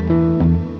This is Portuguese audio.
Música